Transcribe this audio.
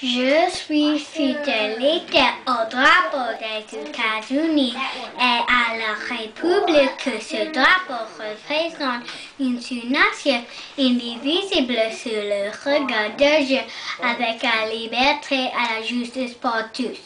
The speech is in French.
Je suis fidélité au drapeau des États-Unis et à la République ce drapeau représente une nation indivisible sur le regard de Dieu avec la liberté et la justice pour tous.